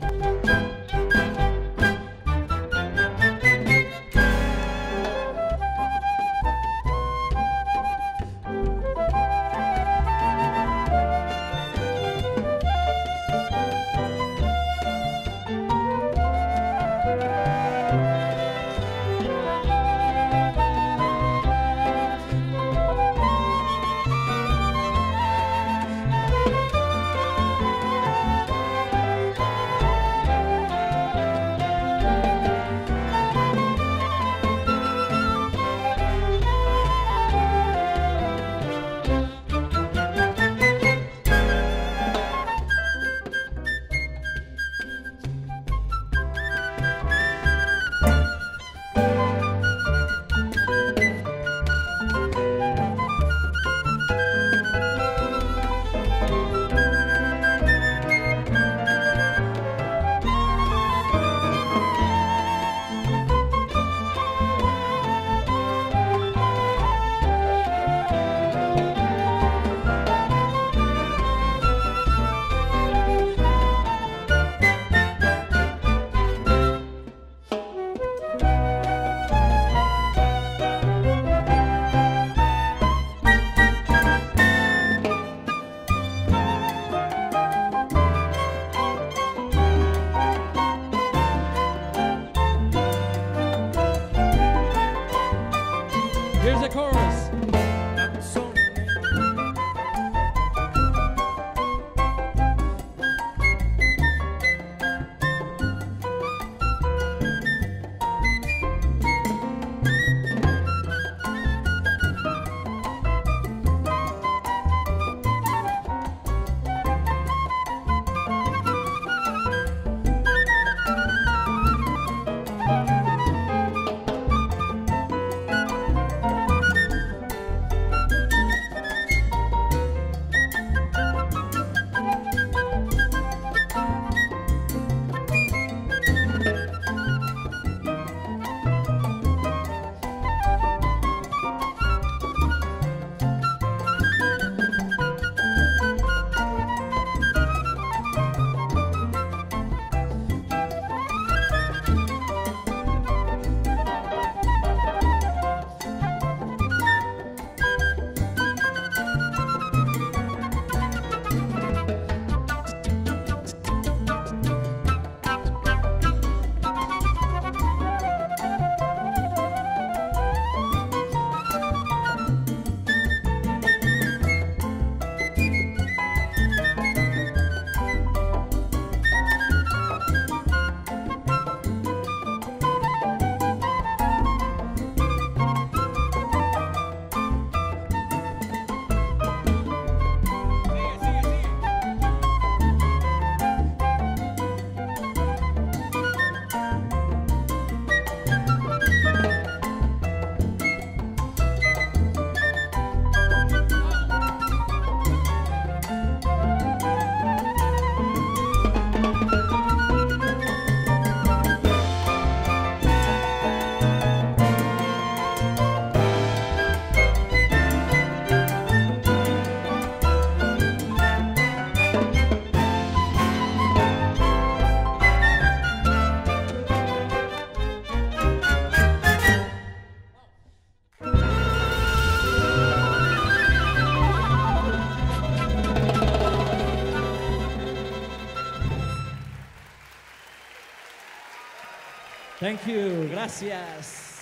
Música Thank you. Gracias.